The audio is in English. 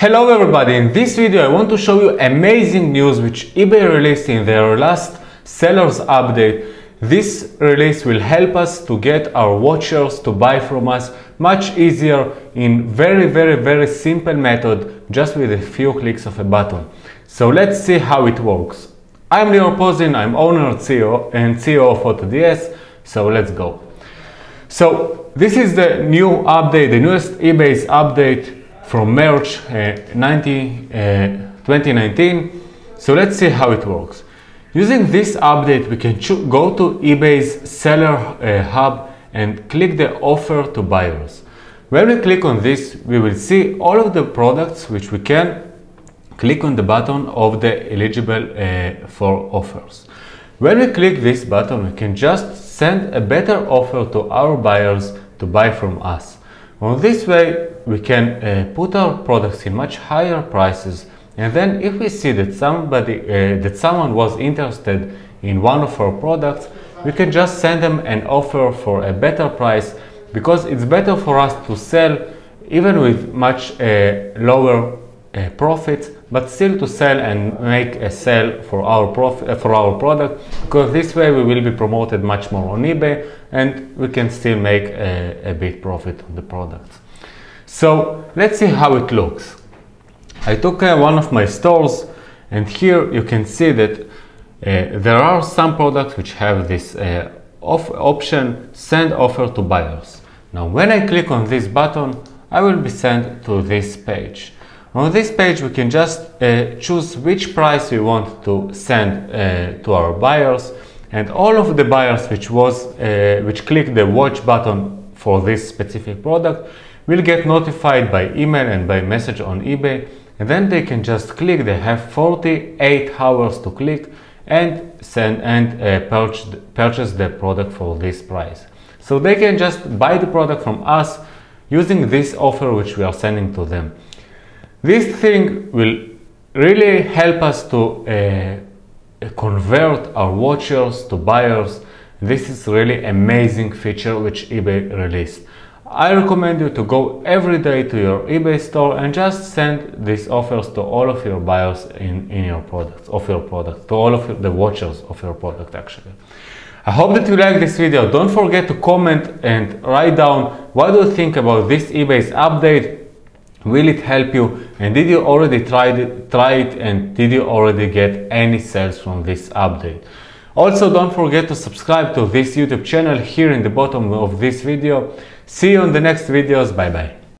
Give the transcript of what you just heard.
Hello everybody, in this video I want to show you amazing news which eBay released in their last sellers update. This release will help us to get our watchers to buy from us much easier in very very very simple method just with a few clicks of a button. So let's see how it works. I'm Lior Pozin, I'm owner CEO and CEO of AutoDS, so let's go. So this is the new update, the newest eBay's update from March uh, 90, uh, 2019. So let's see how it works. Using this update, we can go to eBay's seller uh, hub and click the offer to buyers. When we click on this, we will see all of the products which we can click on the button of the eligible uh, for offers. When we click this button, we can just send a better offer to our buyers to buy from us. On this way, we can uh, put our products in much higher prices. And then if we see that somebody uh, that someone was interested in one of our products we can just send them an offer for a better price because it's better for us to sell even with much uh, lower uh, profits but still to sell and make a sale for our profit uh, for our product because this way we will be promoted much more on ebay and we can still make a, a bit profit on the products so let's see how it looks. I took uh, one of my stores and here you can see that uh, there are some products which have this uh, off option send offer to buyers. Now when i click on this button i will be sent to this page on this page we can just uh, choose which price we want to send uh, to our buyers. And all of the buyers which was uh, which click the watch button for this specific product will get notified by email and by message on eBay. And then they can just click they have 48 hours to click and send and uh, purchase, purchase the product for this price. So they can just buy the product from us using this offer which we are sending to them this thing will really help us to uh, convert our watchers to buyers. This is really amazing feature which eBay released. I recommend you to go every day to your eBay store and just send these offers to all of your buyers in, in your products, of your product, to all of the watchers of your product actually. I hope that you like this video. Don't forget to comment and write down what do you think about this eBay's update Will it help you? And did you already try it, try it and did you already get any sales from this update? Also don't forget to subscribe to this YouTube channel here in the bottom of this video. See you on the next videos. Bye bye.